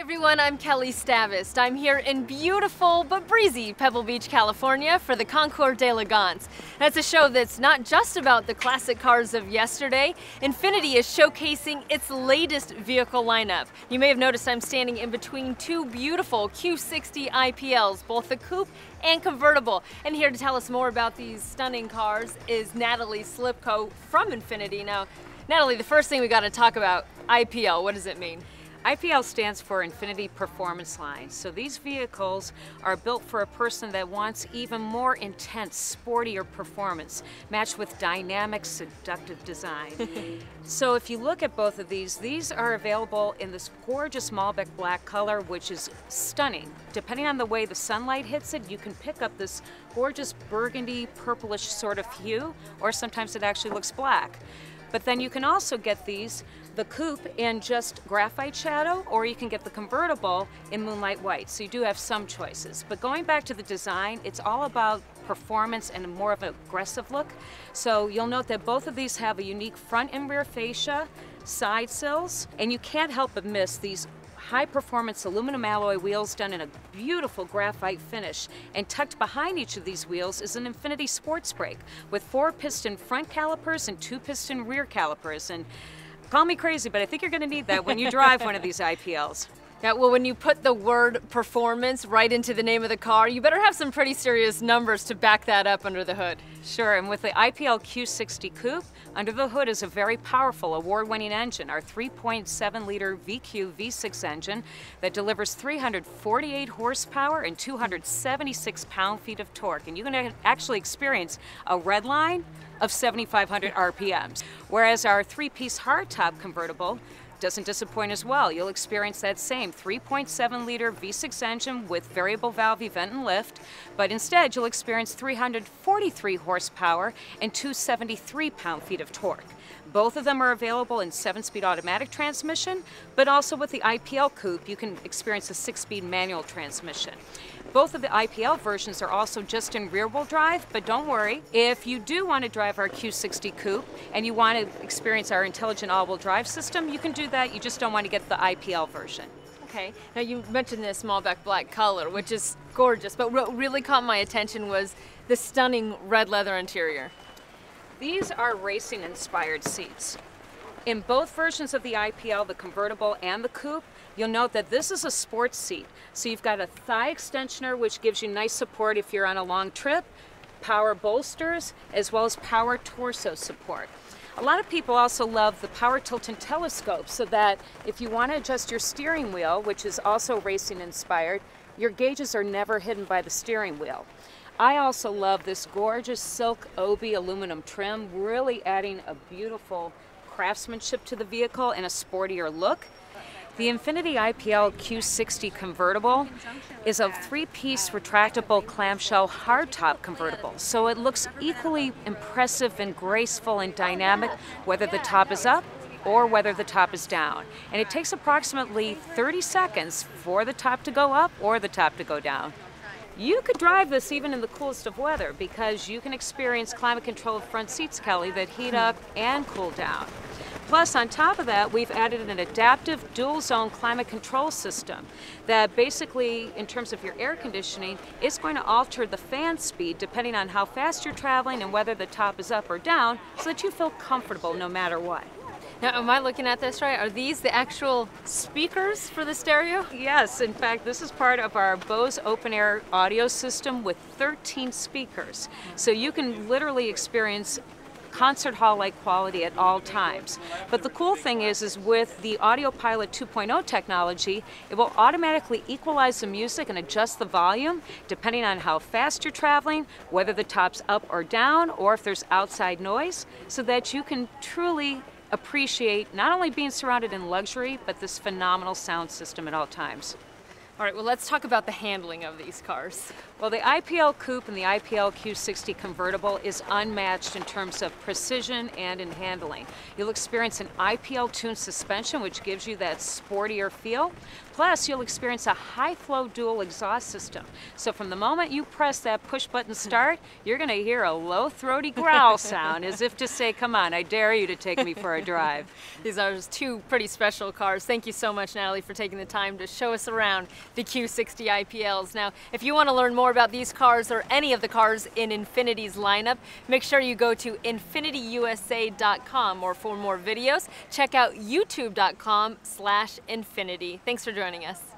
Everyone, I'm Kelly Stavist. I'm here in beautiful but breezy Pebble Beach, California for the Concours d'Elegance. That's a show that's not just about the classic cars of yesterday. Infiniti is showcasing its latest vehicle lineup. You may have noticed I'm standing in between two beautiful Q60 IPLs, both the coupe and convertible. And here to tell us more about these stunning cars is Natalie Slipko from Infiniti. Now, Natalie, the first thing we got to talk about, IPL, what does it mean? IPL stands for Infiniti Performance Line. So these vehicles are built for a person that wants even more intense, sportier performance, matched with dynamic, seductive design. so if you look at both of these, these are available in this gorgeous Malbec black color, which is stunning. Depending on the way the sunlight hits it, you can pick up this gorgeous burgundy, purplish sort of hue, or sometimes it actually looks black. But then you can also get these, the coupe in just graphite shadow, or you can get the convertible in moonlight white. So you do have some choices. But going back to the design, it's all about performance and more of an aggressive look. So you'll note that both of these have a unique front and rear fascia, side sills, and you can't help but miss these high performance aluminum alloy wheels done in a beautiful graphite finish. And tucked behind each of these wheels is an Infiniti sports brake with four piston front calipers and two piston rear calipers. And call me crazy, but I think you're going to need that when you drive one of these IPLs. Yeah, well, when you put the word performance right into the name of the car, you better have some pretty serious numbers to back that up under the hood. Sure, and with the IPL Q60 Coupe, under the hood is a very powerful award-winning engine, our 3.7 liter VQ V6 engine that delivers 348 horsepower and 276 pound-feet of torque. And you're going to actually experience a red line of 7,500 RPMs, whereas our three-piece hardtop convertible doesn't disappoint as well. You'll experience that same 3.7 liter V6 engine with variable valve event and lift, but instead you'll experience 343 horsepower and 273 pound-feet of torque. Both of them are available in 7-speed automatic transmission, but also with the IPL Coupe you can experience a 6-speed manual transmission. Both of the IPL versions are also just in rear-wheel drive, but don't worry. If you do want to drive our Q60 Coupe and you want to experience our intelligent all-wheel drive system, you can do that. You just don't want to get the IPL version. Okay. Now you mentioned this Malbec black color, which is gorgeous, but what really caught my attention was the stunning red leather interior. These are racing inspired seats. In both versions of the IPL, the convertible and the coupe, you'll note that this is a sports seat. So you've got a thigh extensioner, which gives you nice support if you're on a long trip, power bolsters, as well as power torso support. A lot of people also love the power tilt and telescope so that if you want to adjust your steering wheel, which is also racing inspired, your gauges are never hidden by the steering wheel. I also love this gorgeous silk obi aluminum trim, really adding a beautiful craftsmanship to the vehicle and a sportier look. The Infiniti IPL Q60 convertible is a three-piece retractable clamshell hardtop convertible, so it looks equally impressive and graceful and dynamic whether the top is up or whether the top is down. And it takes approximately 30 seconds for the top to go up or the top to go down. You could drive this even in the coolest of weather because you can experience climate controlled front seats, Kelly, that heat up and cool down. Plus, on top of that, we've added an adaptive dual zone climate control system that basically, in terms of your air conditioning, is going to alter the fan speed depending on how fast you're traveling and whether the top is up or down so that you feel comfortable no matter what. Now, am I looking at this right? Are these the actual speakers for the stereo? Yes, in fact, this is part of our Bose open air audio system with 13 speakers. So you can literally experience concert hall-like quality at all times. But the cool thing is, is with the Audio Pilot 2.0 technology, it will automatically equalize the music and adjust the volume depending on how fast you're traveling, whether the top's up or down, or if there's outside noise, so that you can truly appreciate not only being surrounded in luxury, but this phenomenal sound system at all times. All right, well, let's talk about the handling of these cars. Well, the IPL Coupe and the IPL Q60 convertible is unmatched in terms of precision and in handling. You'll experience an IPL tuned suspension, which gives you that sportier feel. Plus, you'll experience a high flow dual exhaust system. So, from the moment you press that push button start, you're going to hear a low throaty growl sound as if to say, Come on, I dare you to take me for a drive. These are two pretty special cars. Thank you so much, Natalie, for taking the time to show us around the Q60 IPLs. Now, if you want to learn more about these cars or any of the cars in Infiniti's lineup, make sure you go to infinitiusa.com or for more videos, check out youtube.com slash infiniti. Thanks for joining us.